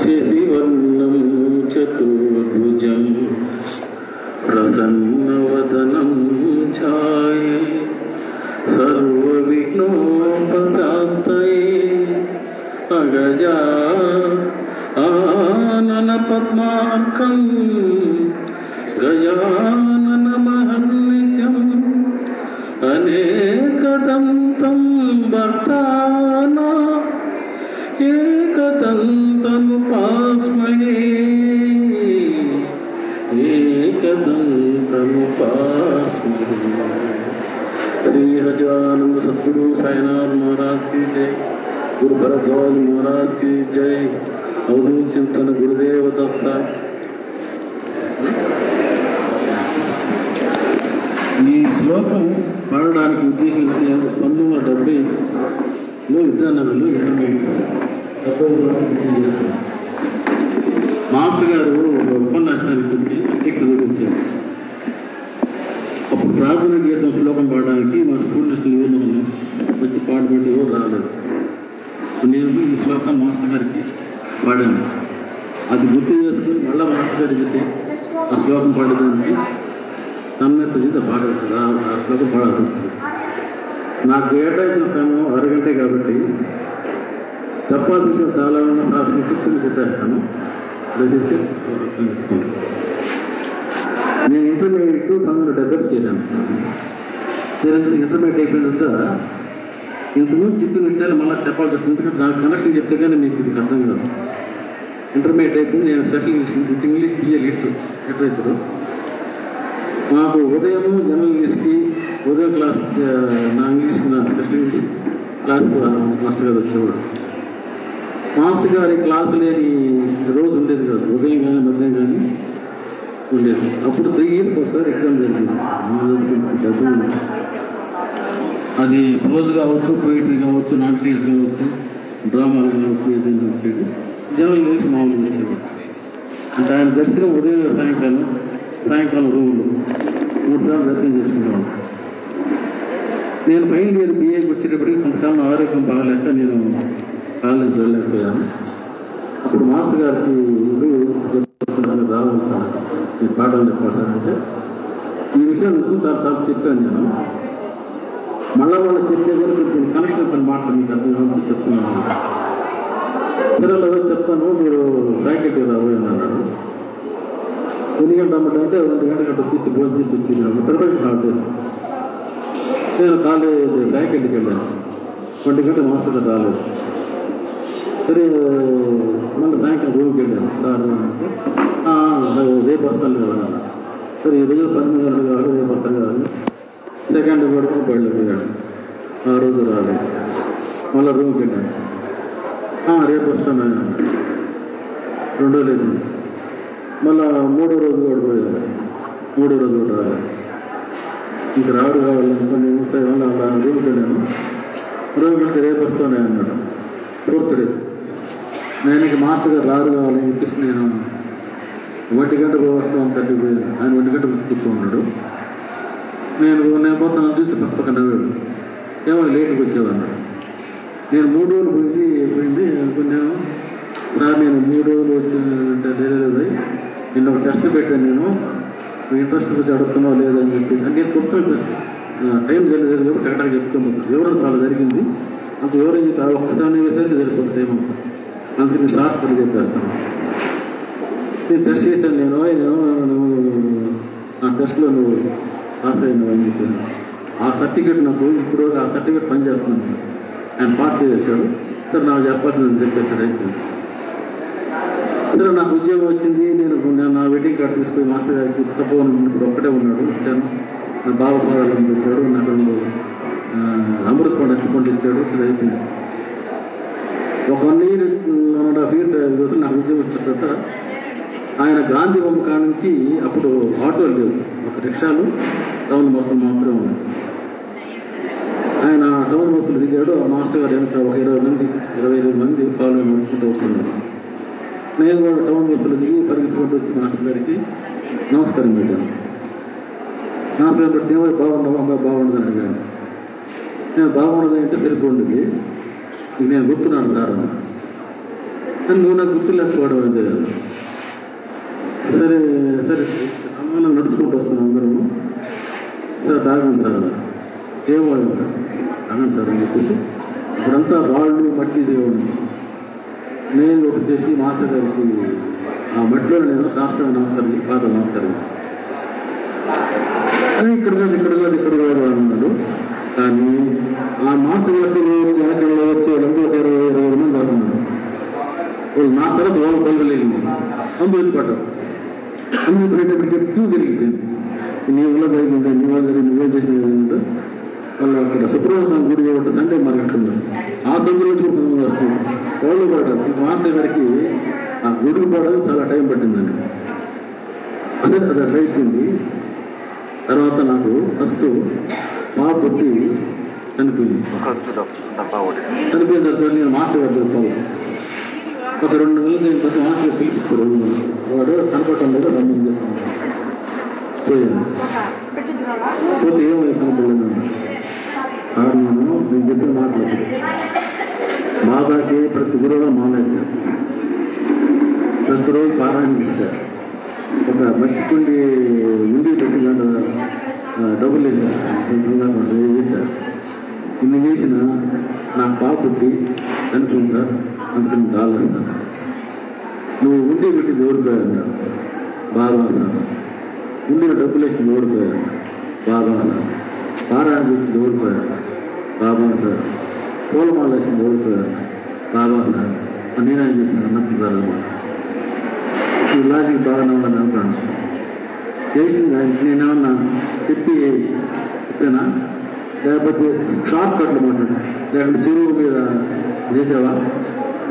शशिवर्णं चतुर्भुजं प्रसन्नवदनं छाये सर्वविघ्नोपसान्तये अगजा आननपद्मार्कम् हजानंद सदगुरु साईनाथ महाराज की जय गुरु भरद्वाज महाराज की जय अवधूत चिंतन गुरुदेव दत्ता ఈ శ్లోకం పాడడానికి ఉద్దేశం ఏంటి? పంతొమ్మిది వందల డెబ్బైలో విద్యానగర్లో డెబ్బై డెబ్బై చేశారు మాస్టర్ గారు ఒక ఉపన్యాసానికి వచ్చి ఎథిక్స్ గురించి అప్పుడు ప్రార్థన గీతం శ్లోకం పాడడానికి మా స్కూల్ యువతలు వచ్చి పాడబట్టి కూడా రాలేదు. నేను ఈ శ్లోకం మాస్టర్ గారికి పాడాను. అది గుర్తు చేసుకుని మళ్ళీ మాస్టర్ గారు చెప్తే ఆ శ్లోకం పాడడానికి తన తెలియదు పాడదు ఆ శ్లోకం పాడదు నాకు కేటాయించిన సమయం అరగంటే కాబట్టి తప్పాల్సిన చాలా ఉన్న సాక్షి గుర్తుని చెప్పేస్తాను. దయచేసి అర్థం నేను ఇంటర్మీడియట్ పంతొమ్మిది డెబ్బై చేయలేను ఇంటర్మీడియట్ అయిపోయిన తర్వాత ఇంతకుముందు చెప్పిన విషయాలు మళ్ళీ చెప్పాల్సి వస్తుంది. ఎందుకంటే దాని కనెక్ట్ చెప్తే కానీ మీకు ఇది అర్థం కాదు. ఇంటర్మీడియట్ అయిపోయింది. నేను special English English BA lit literature మాకు ఉదయం జనరల్ ఇంగ్లీష్కి ఉదయం క్లాస్ నా ఇంగ్లీష్ నా స్పెషల్ ఇంగ్లీష్ క్లాస్ మాస్టర్ గారు వచ్చేవాడు మాస్టర్ గారి క్లాస్ లేని రోజు ఉండేది కాదు. ఉదయం కానీ మధ్యాహ్నం కానీ ఉండేది. అప్పుడు త్రీ ఇయర్స్ ఒకసారి ఎగ్జామ్ జరిగింది. అది ప్రోజ్ కావచ్చు పోయిటరీ కావచ్చు నాటరీస్ కావచ్చు డ్రామాలు కావచ్చు ఏదైనా వచ్చేది. జనరల్ ఇంగ్లీష్ మామూలుగా వచ్చేది. అంటే ఆయన దర్శనం ఉదయం సాయంకాలం సాయంకాలం రూములు మూడు సార్లు దర్శనం చేసుకుంటాను. నేను ఫైనల్ ఇయర్ బీఏకి వచ్చేటప్పటికి కొంతకాలం ఆరోగ్యం బాగలేక నేను కాలేజ్ వెళ్ళలేకపోయాను. అప్పుడు మాస్టర్ గారికి రావాలి సార్ ఈ పాఠాలు చెప్పాలి సార్ అంటే ఈ విషయం ఇంకో సార్ చెప్పాను నేను. మళ్ళా మళ్ళీ చెప్పే వరకు దీని కనెక్షన్ పని మాట మీకు అర్థం కావాలని చెప్తున్నాను. సరే చెప్తాను. మీరు ఫ్యాకల్టీ రాబోయే అన్నాడు ఎన్ని గంట అంటే రెండు గంట గంట తీసి భోజనం చేసి వచ్చేసాను. ప్రిపరేషన్ హాలిడేస్ నేను కాలేజ్ ఫ్యాకల్టీకి వెళ్ళాను ఒంటి గంట మాస్టర్ రాలేదు. సరే మళ్ళీ సాయంకాలం రూమ్కి వెళ్ళాను సార్ అంటే "ఆ, ఆ, రేపు వస్తాను కదా అన్నాడు. సరే ఈ రోజు పన్నెండు గంటలు కావాలి రేపు వస్తాను కదా అని సెకండ్ కూడా బయలు పోయాడు ఆ రోజు రాలేదు మళ్ళీ రూమ్కి వెళ్ళాను "ఆ, రేపు వస్తాను అన్నాడు. రెండో లేదు మళ్ళా మూడో రోజు కూడా పోయారు మూడో రోజు కూడా రాలేదు ఇంక రాడు కావాలనుకుని సరే మళ్ళీ అలా రూమ్కి వెళ్ళాను రూమ్కి వెళ్తే రేపు వస్తానే అన్నాడు ఫోర్త్ ఆయనకి నేను మాస్టర్ గారు రారు కావాలని చెప్పేసి నేను ఒంటి గంట వస్తాం తగ్గిపోయాను ఆయన ఒంటి గంట కూర్చోన్నాడు. నేను నేను పోతాను చూసి పక్క నవ్వాడు ఏమో లేట్కి వచ్చేవాడు నేను మూడు రోజులు పోయింది పోయింది అనుకున్నాను సార్ నేను మూడు రోజులు వచ్చానంటే లేదు నిన్న ఒక టెస్ట్ పెట్టాను నేను. ఇంట్రెస్ట్ వచ్చి అడుగుతున్నావు లేదని చెప్పి నేను కొత్త టైం జరిగేది కాబట్టి అక్కడ చెప్తాను వివరణ చాలా జరిగింది. అంత వివరం చెప్తే ఒక్కసారి సరిపోతుంది టైం అందుకే నేను సార్ పడి చెప్పేస్తాను. నేను టెస్ట్ చేశాను నేను నేను నువ్వు ఆ టెస్ట్లో నువ్వు పాస్ అయినావు అని చెప్పాను. ఆ సర్టిఫికేట్ నాకు ఇప్పుడు ఆ సర్టిఫికేట్ పనిచేస్తున్నాను ఆయన పాస్ చేశాడు సార్ నాకు చెప్పాల్సిందని చెప్పేశాడు అయిపోయింది సరే నాకు ఉద్యోగం వచ్చింది. నేను నేను నా వెడ్డింగ్ కార్డు తీసుకుని మాస్టర్ గారికి తప్పని ఇప్పుడు ఒక్కటే ఉన్నాడు. ఇచ్చాను నా బాబు పాదాలను పెట్టాడు నాకు రెండు, అమృత పండు అట్టి పండు ఇచ్చాడు అయిపోయింది. ఒక one year one and half year రోజులు నాకు ఉద్యోగం వచ్చిన తర్వాత ఆయన గాంధీ బొమ్మ కాడ నుంచి అప్పుడు ఆటోలు లేవు. ఒక రిక్షాలు టౌన్ బస్సులు మాత్రమే ఉన్నాయి. ఆయన టౌన్ బస్సులు దిగాడు. ఆ మాస్టర్ గారు వెనక ఒక ఇరవై మంది ఇరవై ఇరవై మంది ఫాలో నడుచుకుంటూ వస్తున్నారు. నేను కూడా టౌన్ బస్సులు దిగి పరిగెత్తుకుంటూ వచ్చి మాస్టర్ గారికి నమస్కారం పెట్టాను. నా పేరు పెట్టి ఏమో బాగున్నావు అమ్మాయి బాగుండదు అడిగాను. నేను బాగుండదు అంటే సరిపోండి నేను గుర్తున్నాను సార్ నువ్వు నాకు గుర్తు లేకపోవడం అంతే సరే సరే సమానం నడుచుకుంటూ వస్తున్నాం అందరము. సరే తాగండి సార్. దేవుడు ఏం తాగండి సార్ అని చెప్పేసి. ఇప్పుడంతా రాళ్ళు మట్టి దేవుడు. నేను ఒకటి చేసి మాస్టర్ గారికి ఆ మట్టిలో నేను శాస్త్రం నమస్కారం చేసి పాత నమస్కారం చేసి. ఇక్కడ కాదు ఇక్కడ కాదు ఇక్కడ కాదు అన్నాడు. కానీ ఆ మాస్టర్ గారికి వచ్చి వెనకాల వచ్చి వాళ్ళంతా ఒక ఇరవై ఇరవై ఐదు మంది అవుతున్నారు వాళ్ళు నా తర్వాత వాళ్ళు పలుకలేగింది అందుకు పడ్డారు. అందుకు పెట్టేప్పటికీ క్యూ జరిగిపోయింది. నీ వల్ల జరిగింది నీ వల్ల జరిగింది నువ్వే చేసింది వాళ్ళు అక్కడ సుబ్రహ్మణ్య స్వామి గుడి కాబట్టి సండే మార్కెట్ ఉంది. ఆ సందులో నుంచి ఒక వస్తుంది వాళ్ళు పడ్డారు మాస్టర్ గారికి ఆ గుడికి పడడానికి చాలా టైం పట్టిందండి. అదే అది అట్లా తర్వాత నాకు ఫస్ట్ పాప పుట్టి చనిపోయింది చనిపోయిన తర్వాత నేను మాస్టర్ గారు చెప్పాలి ఒక రెండు నెలలు నేను కొంచెం మాస్టర్ పిలిపించారు వాడు కనపడటం లేదు రమ్మని చెప్పాను పోతే ఏమై కనపడలేదు సార్ నేను చెప్పిన మాటలు బాబాకి ప్రతి గురువుగా మానేశారు. ప్రతిరోజు పారాయణ చేశారు. ఒక మట్టి కుండి ఉండి పెట్టి దాంట్లో ఆ, డబ్బులు వేశారు కొంచెం వేశారు ఇన్ని వేసిన నాకు పాప పుట్టి చనిపోయింది సార్ అందుకని డాలర్ సార్ నువ్వు ఉండి పెట్టి ఓడిపోయాను బాబా సార్ ఉండిలో డబ్బులు వేసి ఓడిపోయాను బాబా సార్ పారాయణ చేసి ఓడిపోయాను బాబా సార్ పూలమాల వేసి ఓడిపోయాను బాబా సార్ నేనేం చేశాను అన్నట్టు సార్ అన్నమాట ఈ లాజిక్ బాగానే ఉందని అనుకున్నాను చేసింది ఆయన నేనేమన్నా చెప్పి చెప్పానా లేకపోతే షార్ట్ కట్లు మాట్లాడు లేకుంటే చెరువు మీద చేసావా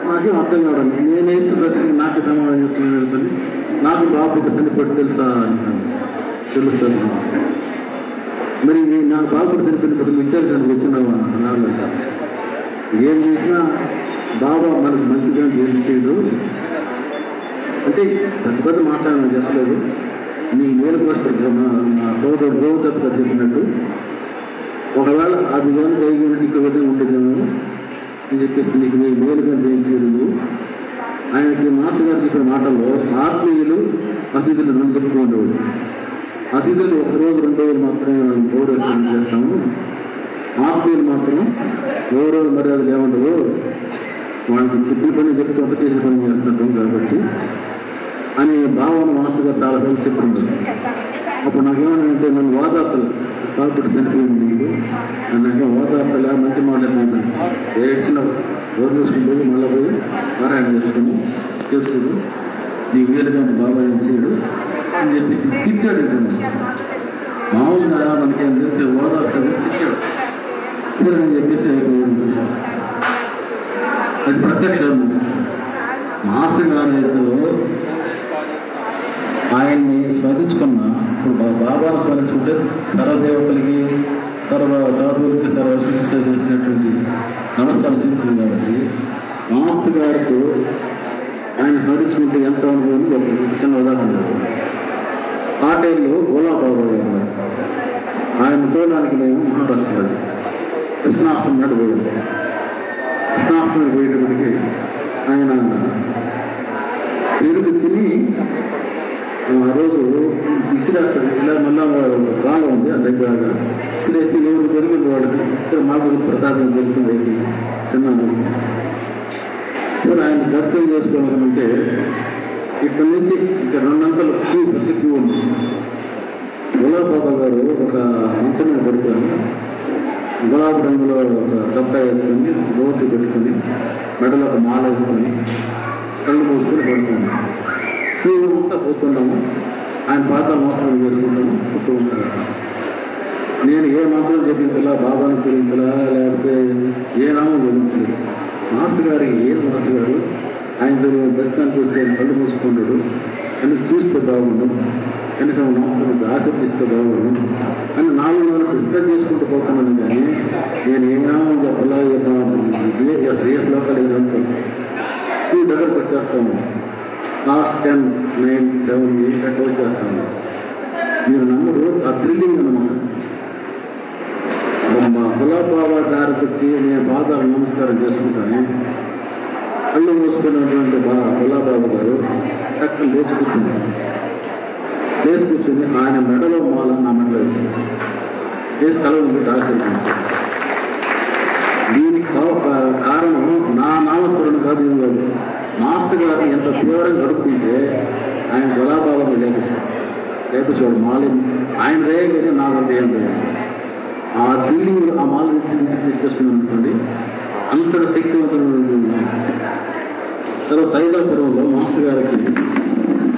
నాకేం అర్థం కావడం నేను వేసిన ప్రశ్నకి నాకు సమాధానం చెప్తున్నాను నాకు బాబు చనిపోయి తెలుసా అంటాను తెలుసా మరి నేను నాకు బాబు చనిపోయినప్పుడు విచారించడానికి వచ్చినావా అన్నారు సార్. ఏం చేసినా బాబా మనకు మంచిగా చేయించాడు అంటే పెద్ద పెద్ద మాట్లాడమని చెప్పలేదు. నీ మేలు కోసం మా సోదరుడు గోవు గారు చెప్పినట్టు. ఒకవేళ ఆ కానీ కలిగి ఉంటే ఇక్కడ వద్ద అని చెప్పేసి నీకు నీ మేలుగా చేయించేది ఆయనకి మాస్టర్ గారు చెప్పిన మాటల్లో ఆత్మీయులు అతిథులు నన్ను అతిథులు ఒక రోజు రెండు రోజులు మాత్రమే మనం గౌరవం చేస్తాము. ఆత్మీయులు మాత్రం గౌరవ మర్యాదలు ఏమండవు వాళ్ళకి చెప్పిన పని చెప్తూ చేసిన పని చేస్తుంటాం కాబట్టి అని భావన మాస్టర్ గారు చాలా తెలిసి చెప్పింది అప్పుడు నాకేమనంటే నన్ను ఓదార్తలు కాబట్టి చనిపోయింది నీకు? నాకేం ఓదార్తలే మంచి మాట ఏడ్చిన ఎవరు చూసుకుని పోయి మళ్ళీ పోయి పారాయణ చేసుకుని చేసుకుని నీకు వీలుగా బాబాయ్ ఏం చేయడు? అని చెప్పేసి తిట్టాడు ఇతను. మామూలుగా మనకి ఏం చెప్తే ఓదార్తలు తిట్టాడు. సరే అని చెప్పేసి అయిపోయింది అది ప్రత్యక్షం మాస్టర్ గారితో ఆయన్ని స్మరించుకున్న ఇప్పుడు బాబాను స్మరించుకుంటే సర్వదేవతలకి సర్వ సాధువులకి సర్వ చేసినటువంటి నమస్కారం చెబుతుంది కాబట్టి మాస్తి గారికి ఆయన స్మరించుకుంటే ఎంత అనుభవం ఒక చిన్న ఉదాహరణ. ఆ టైంలో గోలాబాబు గారు ఆయన చూడడానికి మేము మహారాష్ట్ర కృష్ణాష్టమి నాడు పోయాం. కృష్ణాష్టమి పోయేటప్పటికి ఆయన పెరుగు తిని ఆ రోజు విసిరేస్తారు ఇలా మళ్ళా ఒక కాలం ఉంది ఆ దగ్గర విసిరేస్తే ఎవరు పెరుగుతుంది వాళ్ళకి ఇక్కడ మాకు ప్రసాదం దొరుకుతుంది తిన్నాను సరే ఆయన దర్శనం చేసుకోవాలంటే ఇక్కడ నుంచి ఇక్కడ రెండు అంకలు క్యూ ప్రతి క్యూ ఉంది. గులాబాబా గారు ఒక మంచం మీద పడుకొని గులాబీ రంగులో ఒక చొక్కా వేసుకొని గోతి పెట్టుకొని మెడలో ఒక మాల వేసుకొని కళ్ళు మూసుకొని పడుకున్నాం. క్యూ పోతున్నాము ఆయన పాత మోసం చేసుకుంటాము పోతూ నేను ఏ మంత్రం చెప్పించలా బాబాను స్మరించలా లేకపోతే ఏ నామం జపించలేదు. మాస్టర్ గారు ఏ మాస్టర్ గారు? ఆయన దర్శనానికి వస్తే ఆయన కళ్ళు మూసుకున్నాడు అని చూస్తే బాగుండు. కనీసం నమస్కారం ఆశిస్తే బాగుండు. అని నాలుగు నెలలు డిస్కస్ చేసుకుంటూ పోతున్నాను కానీ నేను ఏ నామం చెప్పలా ఏ నామం- ఏ అసలు last ten nine seven eight అట్లా వచ్చేస్తాము మీరు నమ్మరు ఆ థ్రిల్లింగ్ అనమాట. మా కుల గారికి వచ్చి నేను బాగా నమస్కారం చేసుకుంటాను. కళ్ళు మూసుకున్నటువంటి బా బలాబాబు గారు అక్కడ లేచి కూర్చున్నారు. లేచి కూర్చుని ఆయన మెడలో మాల నా మెడలో వేసి తల స్థలం ఆశీర్వదించారు దీనికి కారణం నా నామస్మరణ కాదు ఏం కాదు. మాస్టర్ గారిని ఎంత తీవ్రంగా గడుపుకుంటే ఆయన గులాబాలను లేపిస్తాడు లేపించాడు మాలని. ఆయన రేయగానే నాకు ఏం రేయం ఆ ఫీలింగ్ ఆ మాల తెచ్చేసుకున్నాను అనుకోండి అంతటి శక్తివంతుడు తర్వాత సైదాపురంలో మాస్టర్ గారికి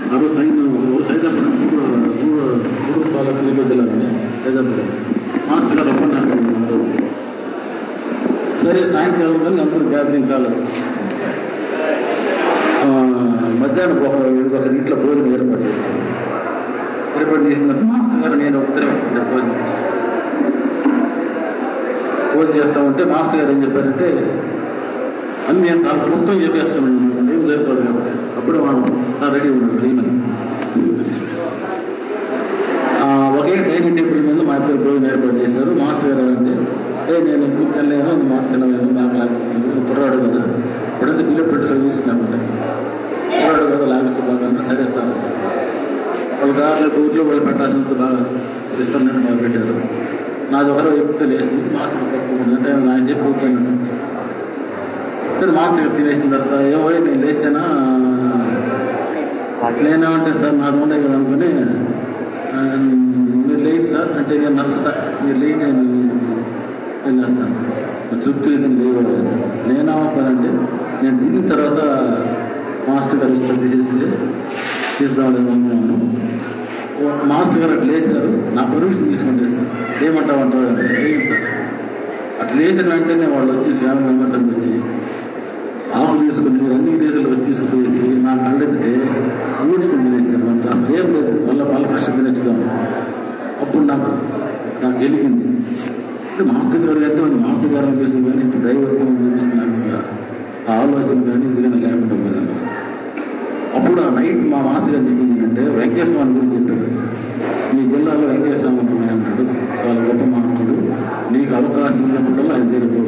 అప్పుడు సైన్యంలో సైదాపురం మూడు మూడు మూడు తాలూకు మధ్యలోనే సైదాపురం. మాస్టర్ గారు ఉపన్యాసం సరే సాయంకాలం కానీ అందరూ గ్యాదరింగ్ కాలేదు మధ్యాహ్నం ఒక ఒక ఇంట్లో భోజనం ఏర్పాటు చేశాను ఏర్పాటు చేసినప్పుడు మాస్టర్ గారు నేను ఉత్తరం భోజనం. భోజనం చేస్తా ఉంటే మాస్టర్ గారు ఏం చెప్పారంటే అని నేను చాలా మొత్తం చెప్పేస్తున్నాను ఏం లేకపోతే అప్పుడు మనం రెడీ ఉన్నాడు లేమని ఒకే డైనింగ్ టేబుల్ మీద మా ఇద్దరు భోజనం ఏర్పాటు చేశారు. మాస్టర్ గారు అంటే ఏ నేను ఎక్కువ తినలేను నువ్వు మాట తినలేను నాకు లాగేసింది కుర్రాడు కదా. ఇప్పుడంతా బిల్లు పెట్టి చదివిస్తున్నామంటే కుర్రాడు కదా లాగేసి బాగా సరే సార్. వాళ్ళు కాదు ఊర్లో వాళ్ళు పెట్టాల్సినంత బాగా ఇస్తున్నట్టు బాగా పెట్టారు నాది ఒకరో ఎప్పుడు లేసి మాస్టర్ పట్టుకుంటుంది అంటే ఆయన చెప్పి కూర్చున్నాను సరే మాస్టర్ తినేసిన తర్వాత ఏమో నేను లేచానా? నేనేమంటే సార్ నాది ఉండే కదా అనుకుని మీరు లేట్ సార్. అంటే నేను నస్తా మీరు లేట్ నేను వెళ్ళేస్తాను నాకు తృప్తి లేదని లేవు నేనేమంటానంటే నేను తిన్న తర్వాత మాస్టర్ గారు ఇష్టం చేస్తే తీసుకురావడం అనుకున్నాను. మాస్టర్ గారు అట్లా లేచారు. నా పర్మిషన్ తీసుకుంటే సార్. ఏమంటావు అంటారు అంటే ఏం సార్? అట్లా లేచిన వెంటనే వాళ్ళు వచ్చి ఫ్యామిలీ మెంబర్స్ అని వచ్చి ఆఫ్ చేసుకుని రన్నింగ్ రేసులు వచ్చి తీసుకుపోయేసి నా కళ్ళెత్తే ఊడ్చుకుని తినేసాను అంత అసలు ఏం లేదు. మళ్ళీ పాల ఫ్రెష్ తినచ్చుదాం అప్పుడు నాకు నాకు గెలిగింది అంటే మాస్టర్ గారు అంటే మన మాస్టర్ గారు అనిపిస్తుంది కానీ ఇంత దైవత్వం చూపిస్తున్నాను ఆ ఆలోచన కానీ ఇదిగా లేకుండా పోయింది అప్పుడు ఆ నైట్ మా మాస్టర్ గారు చెప్పింది ఏంటంటే వెంకటేశ్వర గురించి చెప్పాడు మీ జిల్లాలో వెంకటేశ్వర స్వామి వాళ్ళ చాలా గొప్ప మహాత్ముడు. నీకు అవకాశం ఉన్నప్పుడల్లా ఆయన దగ్గర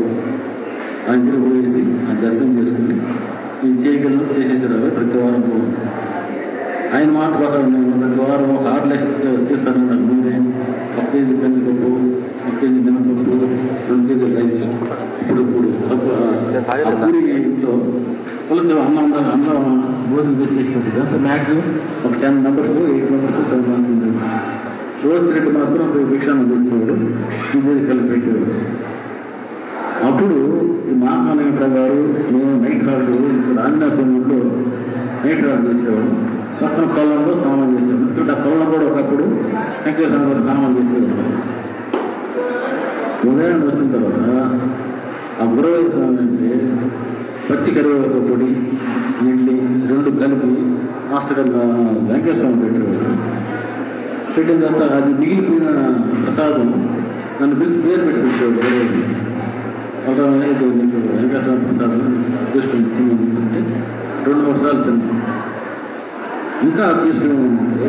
ఆయన దగ్గర పోయేసి ఆయన దర్శనం చేసుకుని నేను చేయగలను చేసేసారు ప్రతి వారం పో. ఆయన మాట ప్రకారం నేను ప్రతి వారం ఒక ఆరు చేస్తాను నాకు నూనె ఒక కేజీ పెద్దపప్పు ఒక కేజీ మినపప్పు రెండు కేజీ రైస్. ఇప్పుడు ఇప్పుడు సబ్బు ఆ పూరిలో పులుసు అన్నం అన్నం భోజనం చేసినప్పుడు అంత మ్యాక్సిమం ఒక ten members eight members seven మంది రోజు రెడ్డి మాత్రం భిక్షాన్ని అందిస్తున్నాడు ఇది కలిపి పెట్టేవాడు అప్పుడు ఈ మహామానవ గారు మేము నైట్ రాళ్ళు ఇక్కడ ఆంజనేయ నైట్ రాళ్ళు చేసేవాడు. పక్కన కొల్లంలో స్నానం చేసేవాడు ఎందుకంటే ఆ కొల్లం కూడా ఒకప్పుడు వెంకటేశ్వర గారు స్నానం చేసేవాడు ఉదయం వచ్చిన తర్వాత ఆ గురవ స్వామి అంటే పచ్చి కరివేపాకు పొడి ఇడ్లీ రెండు కలిపి మాస్టర్ గారు వెంకటేశ్వర స్వామి పెట్టిన తర్వాత అది మిగిలిపోయిన ప్రసాదం నన్ను పిలిచి పేరు పెట్టి పిలిచేవాడు గురవ ఒక నీకు వెంకటేశ్వర ప్రసాదం తీసుకుని తినంటే రెండు మూడు సార్లు తిన్నాను. ఇంకా తీసుకుని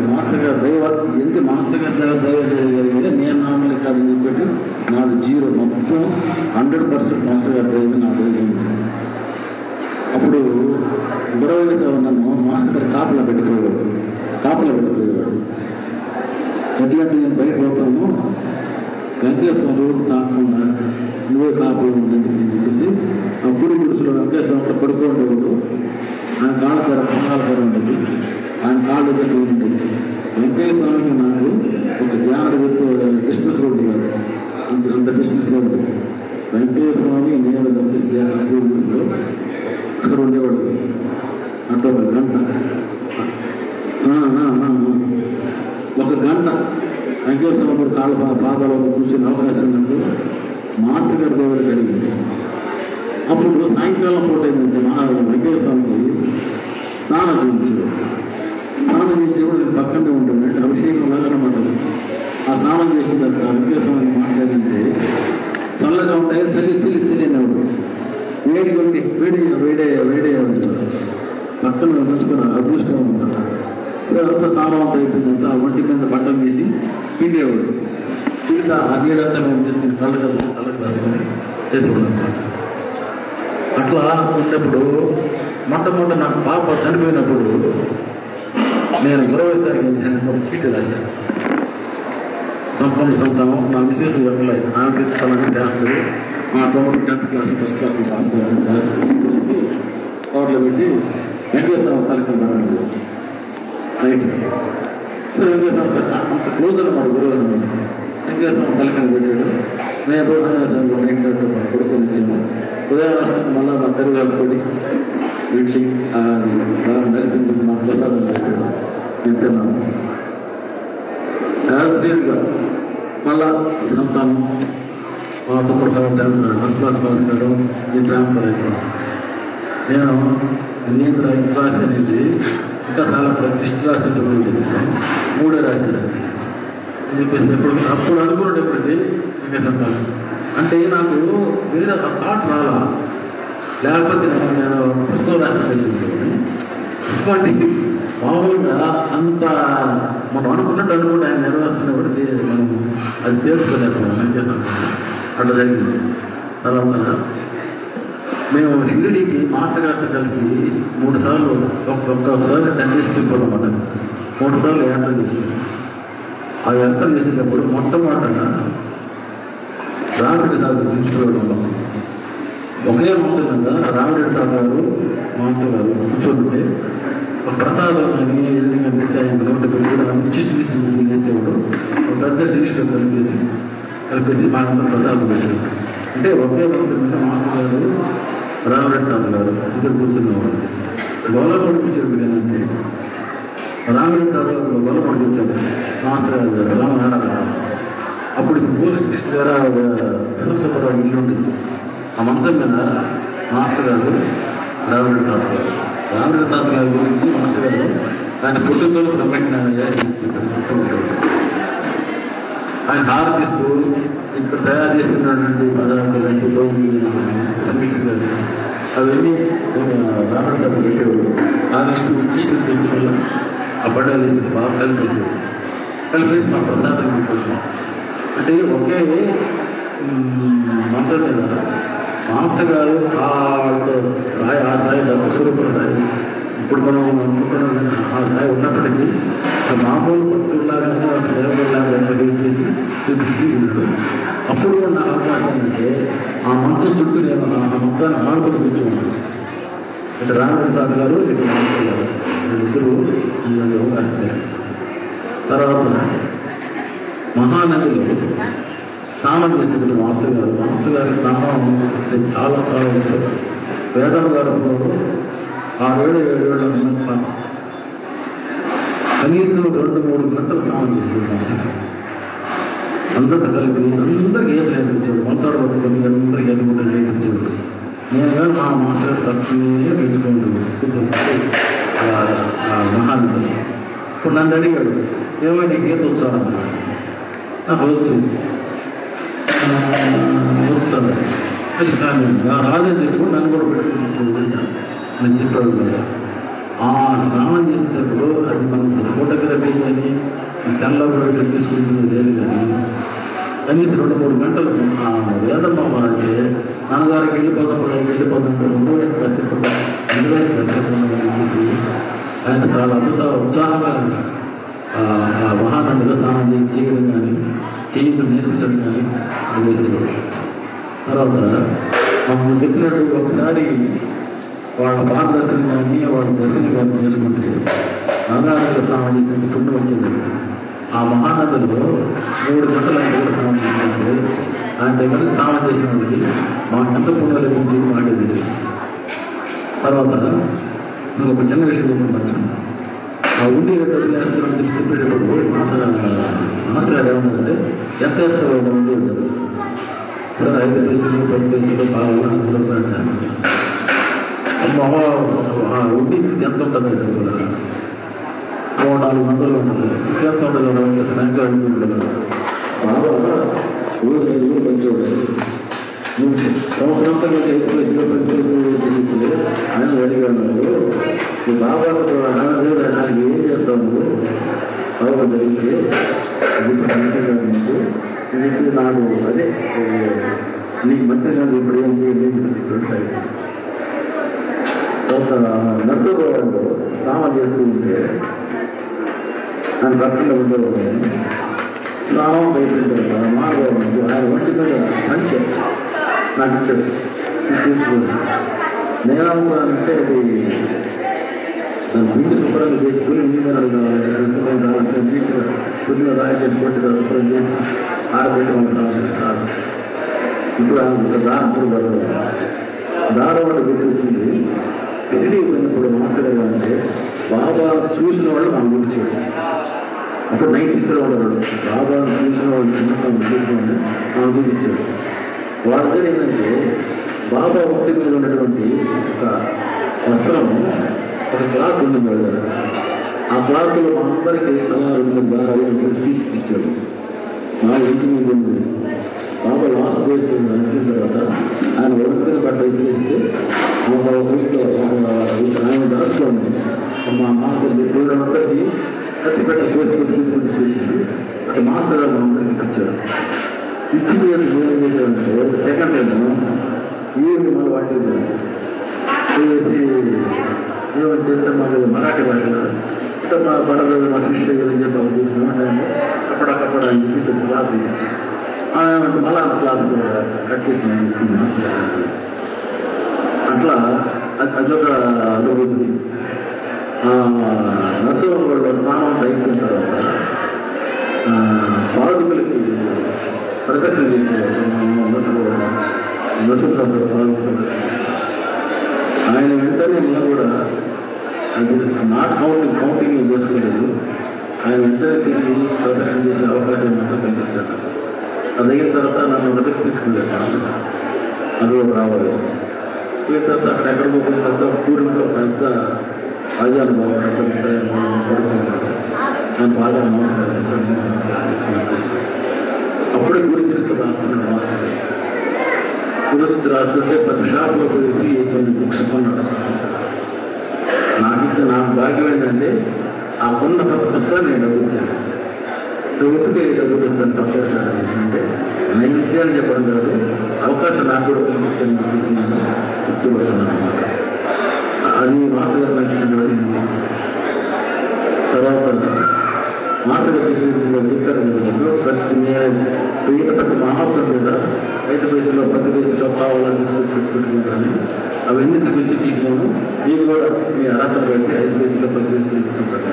మాస్టర్ గారు దైవ ఎంత మాస్టర్ గారి దగ్గర దైవ జరిగింది నేను నామలే కాదని చెప్పి నాది జీరో. మొత్తం హండ్రెడ్ పర్సెంట్ మాస్టర్ గారి దైవం నా దైవం అప్పుడు గొడవగా నన్ను మాస్టర్ గారు కాపలా పెట్టిపోయేవాడు కాపలా పెట్టిపోయేవాడు ఎట్లాంటి నేను బయట పోతాను వెంకటేశ్వర రోడ్డు తాకుండా నువ్వే కాపలు ఉండేది అని చెప్పేసి ఆ గుడి గుడిసులో వెంకటేశ్వర పడుకోండి ఆయన కాళ్ళ ధర కాళ్ళ ధర ఉండేది ఆయన కాళ్ళు దగ్గర ఉంటుంది. వెంకటేశ్వరానికి నాకు ఒక ధ్యాన డిస్టెన్స్ రోడ్డు కాదు. అంత అంత డిస్టెన్స్ రోడ్డు. వెంకటేశ్వర స్వామి నేను తప్పిస్తే అభివృద్ధిలో అక్కడ ఉండేవాడు. అంటే ఒక గంట. ఒక గంట. వెంకటేశ్వరరావు కాళ్ళ పా- పాదాల కూర్చునే అవకాశం ఉన్నప్పుడు మాస్టర్ గారి దేవుడికి అడిగింది అప్పుడు సాయంకాలం పూట ఏంటంటే మహా వెంకటేశ్వర స్వామికి స్నానం చేయించారు. స్నానం నేను పక్కనే ఉంటాను అంటే అభిషేకం లాగానమాట ఆ స్నానం చేసిన తర్వాత వెంకటేశ్వర మాట్లాడింటే చల్లగా ఉంటాయి చలి చలి చలి వేడి కొట్టి వేడి వేడే వేడే పక్కన ఉంచుకున్న అదృష్టం అనమాట అంత స్నానం అంతా అయిపోయిందంతా ఆ ఒంటి మీద బట్టలు తీసి పిండేవాడు. పిండి ఆ నీళ్ళంతా మేము తీసుకుని కళ్ళు కలుసుకుని కళ్ళకి రాసుకొని చేసేవాడు అనమాట. అట్లా ఉన్నప్పుడు మొట్టమొదటి నాకు పాప చనిపోయినప్పుడు నేను ఇరవైసారి ఒక చీటీ రాశాను సంపూర్ణ సంతానం నా మిసెస్ ఇవ్వలేదు ఆమె తనకి చేస్తుంది మా తమ్ముడు tenth class first class pass రాసి చేసి తోటలో పెట్టి వెంకటేశ్వర తలకి రైట్. సో వెంకటేశ్వర అంత క్లోజ్ అనమాట గురువు అనమాట. వెంకటేశ్వర తలకని పెట్టాడు. నేను రోజు వెంకటేశ్వర ఇంట్లో కొడుకుని ఇచ్చాను ఉదయం రాష్ట్రం మళ్ళీ నా పెరుగు కలుపుకొని వీటి నడిపించి మా ప్రసాదం పెట్టాడు నేను తిన్నాను యాజ్ మళ్ళా సంతానం. మా తమ్ముడు కాబట్టి ఫస్ట్ బాస్ గారు ఈ ట్రాన్స్ఫర్ అయిపోయాను నేను నేను క్లాస్ అనేది ఇంకా చాలా ప్రతిష్ట రాసి మూడే రాసేది అని చెప్పేసి ఎప్పుడు అప్పుడు అనుకున్నాడు ఎప్పటికీ ఇంకా సంతానం. అంటే నాకు వేరే థాట్ రాలా. లేకపోతే నేను పుస్తకం రాసిన పుస్తకం అంటే మామూలుగా అంత మనం అనుకున్నట్టు అనుకుంటే ఆయన నెరవేర్చుకున్నప్పుడు పడితే మనం. అది తెలుసుకోలేకపోయాం ఏం చేసాం అట్లా జరిగింది. తర్వాత మేము షిరిడీకి మాస్టర్ గారితో కలిసి మూడు సార్లు ఒక్కొక్కసారి టెన్ డేస్ ట్రిప్ అనమాట మూడు సార్లు యాత్ర చేసాం ఆ యాత్ర చేసేటప్పుడు మొట్టమొదట రాముడి నాకు తీసుకురావడం ఒకే మాస్టర్ కదా రాముడి గారు మాస్టర్ గారు కూర్చోబెట్టి ప్రసాదం కానీ ఏదైనా తెచ్చి ఆయన నోటి పెట్టి చిస్ట్ తీసుకుని చేసేవాడు. ఒక పెద్ద డిష్లో కలిపేసి కలిపేసి మాకంతా ప్రసాదం పెట్టాడు. అంటే ఒకే మాసం మీద మాస్టర్ గారు రాముడి తాత గారు ఇద్దరు కూర్చున్నవాడు గోళ పంపించాడు ఏంటంటే రాముడి తాత గారు గోళ పంపించాడు మాస్టర్ గారు రామనారాయణ అప్పుడు పోలీస్ స్టేషన్ ద్వారా ప్రశంసపడడం ఇల్లు ఉంటుంది. ఆ మంచం మీద మాస్టర్ గారు రావుడి తాత గారు రావుడి తాత గారి గురించి మాస్టర్ గారు ఆయన పుట్టుకలు బ్రహ్మజ్ఞ ఆయన హారతిస్తూ ఇక్కడ తయారు చేసినటువంటి పదార్థాలు అంటే భోగి స్వీట్స్ కానీ అవన్నీ రావడి తాత పెట్టేవాడు ఆ లిస్టు ఉచ్చిష్టం తీసుకుని ఆ పడ్డలు వేసి బాగా కలిపేసేది కలిపేసి మా ప్రసాదం అంటే ఒకే మంచం మీద మాస్టర్ గారు ఆ స్థాయి ఆ స్థాయి దత్తస్వరూపుల స్థాయి ఇప్పుడు మనం అనుకుంటున్న ఆ స్థాయి ఉన్నప్పటికీ మామూలు భక్తుల్లాగానే ఒక సేవకుల్లాగానే చేసి చూపించి ఉన్నాడు. అప్పుడు ఉన్న అవకాశం అంటే ఆ మంచం చుట్టూ నేను ఆ మంచాన్ని మార్పులు కూర్చున్నాను. ఇటు రామకృష్ణ తాత గారు ఇటు మాస్టర్ గారు. ఇద్దరు అవకాశం తర్వాత మహానదిలో స్నానం చేసేది మాస్టర్ గారు. మాస్టర్ గారి స్నానం నేను చాలా చాలా ఇష్టం. వేదం గారు ఆరేళ్ళు ఏడేళ్ళ కనీసం రెండు మూడు గంటలు స్నానం చేసేది మాస్టర్ గారు. అందరితో కలిపి అందరికీ ఈత నేర్పించాడు మొత్తాడు పట్టుకొని అందరికీ ఈత కూడా నేర్పించాడు నేను మా మాస్టర్ తక్కువే పెంచుకుంటాడు మహానది ఇప్పుడు నన్ను అడిగాడు ఏమైనా నీకు ఈత వచ్చాను నాకు వచ్చు వస్తాను కానీ నా రాజని చెప్పు నన్ను కూడా పెట్టుకుంటున్నాను నేను చెప్పాడు కదా ఆ స్నానం చేసేటప్పుడు అది మనకు ఫోటోగ్రఫీ కానీ సెల్లో పెట్టి తీసుకుంటుంది లేదు కానీ కనీసం రెండు మూడు గంటలు ఆ వేదమ్మ అంటే నాన్నగారికి వెళ్ళిపోతాం వెళ్ళిపోతాం రెండు వేల కాసేపు రెండు వేల కాసేపు అని చెప్పేసి ఆయన చాలా అద్భుత ఉత్సాహంగా ఆ మహానందిలో స్నానం చేయడం కానీ. చేయించడం నేర్పించడం కానీ తర్వాత మనం చెప్పినట్టు ఒకసారి వాళ్ళ పాదదర్శనం కానీ వాళ్ళ దర్శనం కానీ చేసుకుంటే నాగానంద స్నానం చేసిన పుణ్యం వచ్చింది ఆ మహానదులో మూడు గంటల ఆయన స్నానం చేసినప్పుడు ఆయన దగ్గర స్నానం చేసిన వాళ్ళకి మా ఎంత పుణ్యాలు గురించి మాకే తర్వాత నువ్వు ఒక చిన్న విషయం చెప్పండి ఆ ఉండి చెప్పేటప్పుడు వేస్తామని చెప్పి ఏముందంటే మాస్టర్ ఏమన్నారంటే ఎంత వేస్తావు ఉండి ఉంటారు సార్ ఐదు పైసలు పది పైసలు పాలన అందులో చేస్తాను. సార్ మొహ ఉండి ఎంత ఉంటుంది అంటే కూడా. ఓ నాలుగు వందలు ఉంటుంది. ఎంత ఉండదు బ్యాంకులో అడిగి ఉండదు. బాగా రోజు ఐదు కొంచెం సంవత్సరం సంవత్సరంతో కలిసి ఐదు ప్లేసులు పది ప్లేసులు వేసి ఇస్తే ఆయన ఈ మహాభారతం అనాలి అనాలి ఏం చేస్తావు అవును బాబా జరిగితే ఇప్పుడు నీకు. ఇది చెప్పి నాకు అదే నీకు మంచిగా కాదు ఇప్పుడు ఏం చేయండి ఇప్పుడు తర్వాత స్నానం చేస్తూ ఉంటే ఆయన పక్కన ఉండేవాడు. స్నానం అయిపోయింది మానవాడు ఆయన ఒంటి మీద మంచి నాకు ఇచ్చాడు. తీసుకున్నాను. నేను అనుకున్నానంటే అది దాని గుండె చేసుకుని నీళ్ళు అడగాలి నీట్గా కొద్దిగా రాయి చేసి శుభ్రం చేసి ఆరబెట్టి సార్ ఇప్పుడు ఒక దారం కూడా పడదు దారం వల్ల గుర్తొచ్చింది సిటీ పోయినప్పుడు మాస్టర్ అంటే బాబా చూసిన వాళ్ళు నాకు గుర్తించాడు అప్పుడు నైన్టీస్లో ఉండేవాడు బాబా చూసిన వాళ్ళు చిన్నతనం చూసిన వాళ్ళు నాకు వాళ్ళ దగ్గర ఏంటంటే బాబా ఒంటి మీద ఉన్నటువంటి ఒక వస్త్రం ఒక క్లాత్ ఉంది మేడం దగ్గర ఆ క్లాత్లో మా అందరికీ తలా రెండు దారాలు ఒక పీస్ ఇచ్చాడు. మా ఇంటి మీద ఉంది. బాబా లాస్ట్ డేస్ అనిపిన తర్వాత ఆయన ఒంటి బట్ట విసిరేస్తే ఒక ఊరిలో ఆయన దాచుకోండి మా మాస్టర్ చూడడం అందరికీ కత్తి పెట్ట కోసుకొని చేసింది. అక్కడ మాస్టర్ గారు మా అందరికి ఇచ్చాడు ఇచ్చి ఏం చేశారంటే సెకండ్ టైం ఈవినింగ్ మళ్ళీ వాటి చేసి ఏమని చెప్తే మాకు మరాఠీ భాషలో అంటే మా పడదు మా శిష్య ఏం చెప్పాము చూసుకున్నాం అప్పుడక్కడ అని చెప్పేసి క్లాస్ అంటే మళ్ళా క్లాస్ కట్ చేసిన ఇచ్చింది మాస్టర్ గారికి. అట్లా అది అదొక అనుభూతి నర్సరం వాళ్ళు స్నానం అయిపోయిన తర్వాత ఆ, పాదుకులకి ప్రదక్షిణ చేసేవారు నర్సరు నర్సరు పాదుకులు ఆయన వెంటనే నేను కూడా అది నాట్ కౌంటింగ్ కౌంటింగ్ చేసుకోలేదు ఆయన వెంటనే తిరిగి ప్రదర్శన చేసే అవకాశం మాత్రం కల్పించారు అది అయిన తర్వాత నన్ను మొదటి తీసుకెళ్ళాను మాస్టర్. అది రావాలి. పోయిన తర్వాత అక్కడ ఎక్కడ పోయిన తర్వాత పూర్ణంలో పెద్ద ఆజాన్ బాబు పెద్ద సాయం పడుకున్నాడు. బాగా నమస్కారం చేశాను. అప్పుడే గురించి చరిత్ర రాస్తున్నాడు మాస్టర్. గురి చరిత్ర రాస్తుంటే ప్రతి షాప్లో పోయేసి కొన్ని బుక్స్ కొన్నాడు నాకు నాకు భాగ్యం ఏంటంటే ఆ కొన్న ప్రతి పుస్తకాన్ని నేను డబ్బులు ఇచ్చాను. ప్రభుత్వకే డబ్బులు ఇస్తాను తప్పేస్తాను అంటే నేను ఇచ్చాను చెప్పడం కాదు అవకాశం నాకు కూడా కల్పించాను చెప్పేసి నేను గుర్తుపడుతున్నాను అనమాట అది మాస్టర్ గారు నాకు ఇచ్చినటువంటి తర్వాత మాస్టర్ గారు చెప్పిన చెప్పారు కదా, ప్రతి పోయిన ప్రతి మహాత్మ మీద ఐదు వయసులో పది వయసులో పావులా తీసుకొని పెట్టుకుంటున్నాను అవన్నీ తెచ్చి మీకు మీకు కూడా మీ అర్హత పెట్టి ఐదు బేసులో పది బేసులు ఇస్తుంటారు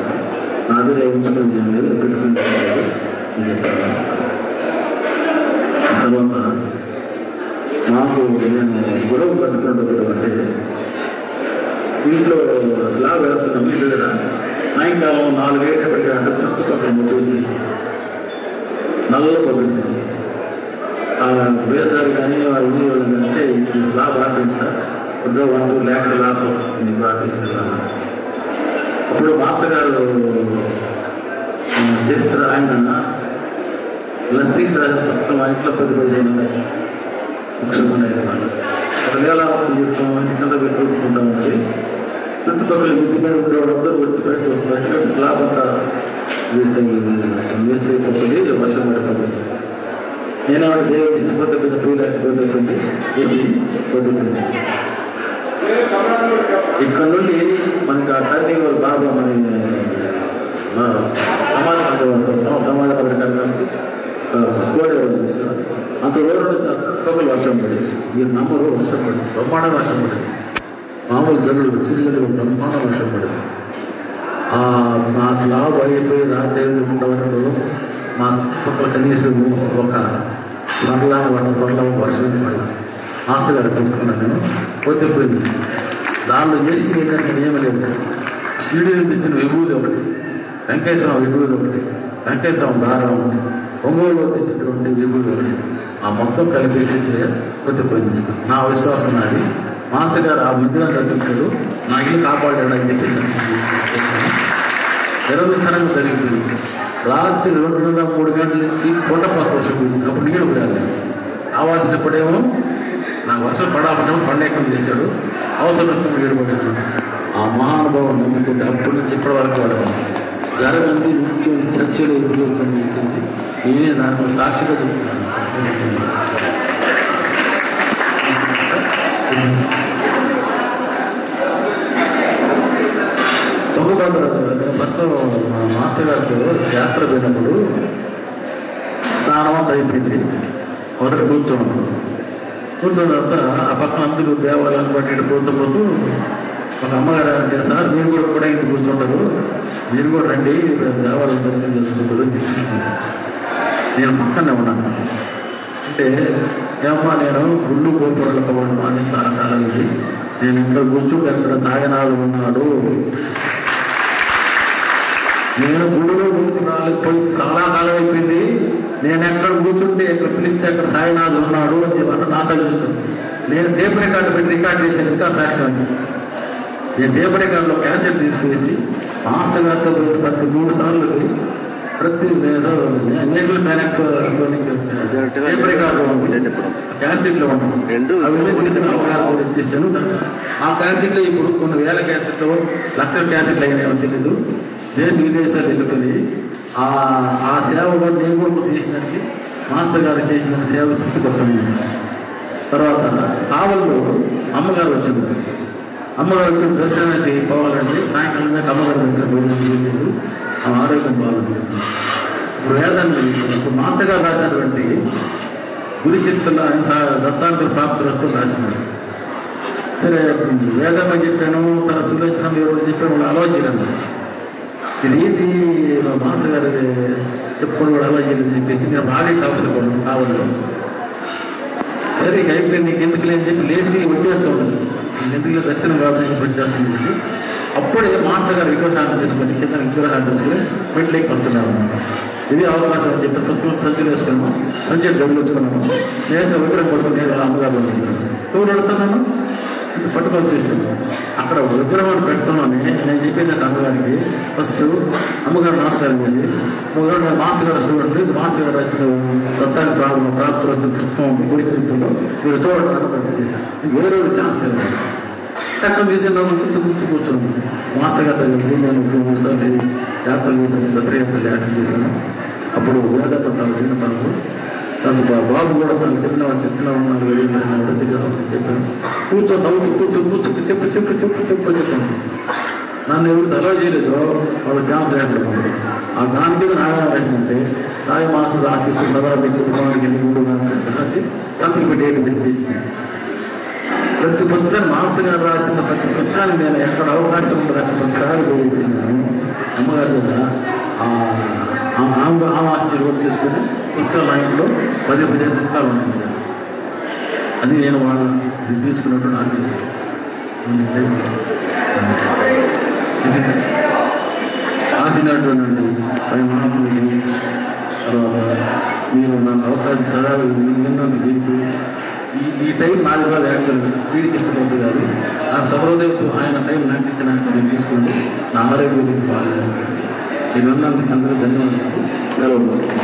నా దగ్గర ఏ ఉంచడం ఏం లేదు పెట్టుకుంటున్నాను తర్వాత మాకు నేను గొడవ కట్టుకుంటూ అంటే ఇంట్లో స్లాబ్ వేస్తున్న మీ దగ్గర సాయంకాలం నాలుగు అయ్యేటప్పటికి అంటే చుట్టుపక్కల చేసి నల్ల పంపించేసి ఆ వేదాలు కానీ వారు ఇది అంటే ఈ స్లాబ్ ఆపేసి సార్ కొద్దిగా వన్ టూ ల్యాక్స్ లాస్ వస్తుంది మీకు ఆఫీస్ అప్పుడు మాస్టర్ గారు ఆ, చరిత్ర ఆయన లస్సీస్ రాసిన పుస్తకం ఆ ఇంట్లో పది పదిహేను ఉన్నాయి బుక్స్ ఉన్నాయి వాళ్ళు ఒక వేళ అర్థం చేసుకోమని కింద పెట్టి చూసుకుంటాం అంటే చుట్టుపక్కల మిద్ది మీద ఉండేవాళ్ళందరూ వచ్చి బయటకు వస్తున్నారు స్లాబ్ అంతా వేసే వేసే అయిపోతుంది వర్షం పడిపోతుంది నేను ఆవిడ దేవుడు ఇష్టపడ్డ మీద టూ ల్యాక్స్ పోతుంది వేసి పోతుంది ఇక్కడ నుండి మనకి ఆ టర్నింగ్ వాళ్ళు బాగా మన ఆ, సమాజ మందిరం, సమాజ పథకాల నుంచి కోడే అంత దూరం నుంచి వర్షం పడింది. మీరు నమ్మరు వర్షం పడింది. బ్రహ్మాండ వర్షం పడింది. మామూలు జనులు చిరుజల్లు బ్రహ్మాండ వర్షం పడింది. ఆ, నా స్లాబ్ అయిపోయి రాత్రి ఎనిమిది మా చుట్టుపక్కల కనీసం ఒక మరలా వన్ కొరల వర్షం పడాలి మాస్టర్ గారు చెప్పుకున్నాను నేను. పోతే పోయింది దానిలో చేసింది ఏంటంటే నియమం లేదు. షిరిడీని తెచ్చిన విభూది ఒకటి వెంకటేశ్వరం విభూది ఒకటి వెంకటేశ్వరం దారం ఒకటి ఒంగోలులో తెచ్చినటువంటి విభూది ఒకటి. ఆ మొత్తం కలిపేసేసి కొద్దిపోయింది నా విశ్వాసం నాది. మాస్టర్ గారు ఆ విద్యను తప్పించాడు నా ఇల్లు కాపాడాడు అని చెప్పేసి నిరంతరంగా జరిగిపోయింది రాత్రి రెండున్నర మూడు గంటల నుంచి కొండపాత వర్షం కురిసింది అప్పుడు నీళ్ళు పోయాలి రావాల్సినప్పుడేమో నాకు వర్షం పడాపడం పండేకం చేశాడు. అవసరం నీళ్ళు పడింది ఆ మహానుభావం నమ్ముకుంటే అప్పటి నుంచి ఇప్పటి వరకు వాడు జరగంది ముఖ్యం చర్చలు ఎదురు నేనే దానికి సాక్షిగా చెప్తున్నాను. ఫస్ట్ మా మాస్టర్ గారికి యాత్ర పోయినప్పుడు స్నానం అంతా అయిపోయింది. మొదట కూర్చోండి కూర్చున్న తర్వాత ఆ పక్కన అందరూ దేవాలయాన్ని బట్టి ఇటు పోతూ పోతూ ఒక అమ్మగారు అంటే సార్ మీరు కూడా కూడా ఇంత కూర్చుంటారు. మీరు కూడా రండి దేవాలయం దర్శనం చేసుకుంటారు. అని చెప్పేసి నేను పక్కనే ఉన్నాను. అంటే ఏమమ్మా నేను గుళ్ళు గోపురాలు పోవడం అని చాలా కాలం ఇది. నేను ఇక్కడ కూర్చుంటే అక్కడ సాగనాథు ఉన్నాడు నేను గుడిలో పోయి చాలా కాలం అయిపోయింది నేను ఎక్కడ కూర్చుంటే ఎక్కడ పిలిస్తే అక్కడ సాయినాథ్ ఉన్నాడు అని చెప్పి నాశ చూస్తాను నేను టేప్ రికార్డు పెట్టి రికార్డ్ చేశాను ఇంకా సాక్ష్యం నేను టేప్ రికార్డులో క్యాసెట్ తీసుకునేసి మాస్టర్ గారితో పోయి ప్రతి మూడు సార్లు ప్రతి నేషనల్ బ్యాలెన్స్ టేప్ రికార్డు క్యాసెట్లో అవన్నీ తెలిసిన ఇచ్చేసాను ఆ క్యాసెట్లో ఇప్పుడు కొన్ని వేల క్యాసెట్లు లక్షల క్యాసెట్లు అయినాయో తెలియదు దేశ విదేశాలు వెళ్ళిపోయి ఆ ఆ సేవ కూడా నేను కూడా చేసినానికి మాస్టర్ గారు చేసిన సేవ తీసుకొస్తాను తర్వాత కావల్లో అమ్మగారు వచ్చింది. అమ్మగారు వచ్చిన దర్శనానికి పోవాలంటే సాయంకాలం దాకా అమ్మగారు దర్శనం పోయింది ఆ ఆరోగ్యం బాగుంది. ఇప్పుడు వేదాన్ని ఇప్పుడు మాస్టర్ గారు రాసినటువంటి గురి చరిత్రలో ఆయన సా- ప్రాప్తి వస్తూ రాసినారు సరే వేదమ్మ చెప్పాను తన సులోచనం ఎవరు చెప్పాను వాళ్ళు ఆలోచించాను ఇది ఏంటి మాస్టర్ గారు చెప్పుకొని కూడా ఆలోచించని చెప్పేసి నేను బాగా కూడా కావాలి సరే ఇక అయిపోయింది నీకు ఎందుకు లేని చెప్పి లేచి వచ్చేస్తూ ఉంటుంది ఎందుకు దర్శనం కావాలని చెప్పి వచ్చేస్తుంది అప్పుడే మాస్టర్ గారు విగ్రహాన్ని తీసుకొని కింద విగ్రహాన్ని తీసుకొని మెట్లకి వస్తున్నారు ఇది అవకాశం అని చెప్పి పుస్తకం సంచులు వేసుకున్నాము. సంచులు డబ్బులు వచ్చుకున్నాము నేను విగ్రహం పట్టుకుని నేను అమ్మగారు ఎవరు అడుగుతున్నాను పట్టుకొని చేసింది. అక్కడ విగ్రహం పెడుతున్నాను నేను చెప్పింది అంటే అమ్మగారికి ఫస్ట్ అమ్మగారు నమస్కారం చేసి అమ్మగారు నేను మాస్టర్ గారు స్టూడెంట్ ఇది మాస్టర్ గారు రాసిన దత్తాన్ని ప్రాబ్లం ప్రాప్తి వస్తున్న పుస్తకం గురి చరిత్రలో మీరు చూడండి అనుకుంటే చేశాను వేరే ఛాన్స్ లేదు. చక్కగా చేసి నాకు కూర్చు కూర్చో కూర్చోండి మాస్టర్ గారితో కలిసి నేను ఒకసారి యాత్రలు చేశాను దత్తయాత్రలు యాత్ర చేశాను. అప్పుడు వేదపత్రాలు చిన్న పనులు తను బాబు కూడా తను చెప్పిన చెప్పిన ఉన్నాను దగ్గర చెప్పాను. కూర్చో నవ్వుతూ కూర్చో కూర్చో చెప్పు చెప్పు చెప్పు చెప్పు చెప్పాను. నన్ను ఎవరు అలవ చేయలేదో వాళ్ళ ఛాన్స్ లేకపోయింది ఆ దాని మీద నాగారం సాయి మాసు ఆశిస్తూ సదా మీకు కుటుంబానికి ఎన్ని రాసి సంతకం డేట్ మిస్ చేసి ప్రతి పుస్తకాన్ని మాస్టర్ గారు రాసిన ప్రతి పుస్తకాన్ని నేను ఎక్కడ అవకాశం ఉండదు అక్కడ ప్రతిసారి పోయేసి నేను అమ్మగారి ఆ ఆ- ఆమె ఆశీర్వాదం తీసుకుని పుస్తకాలు మా పదే పదే పుస్తకాలు ఉన్నాయి. అది నేను వాళ్ళని తీసుకున్నటువంటి తీసుకున్నట్టు ఆశిస్తాను ఆశినటువంటి పది మహాత్ములకి తర్వాత మీరు నాకు అవకాశం సదా విన్నందుకు మీకు ఈ ఈ టైం నాది కాదు యాక్చువల్గా. వీడికి ఇష్టమవుతుంది కాదు ఆ సహృదయంతో ఆయన టైం నాకు ఇచ్చినాక నేను తీసుకుంటే నా ఆరోగ్యం గురించి బాగా మీరు అన్నందుకు అందరూ ధన్యవాదాలు సెలవు తీసుకుంటాను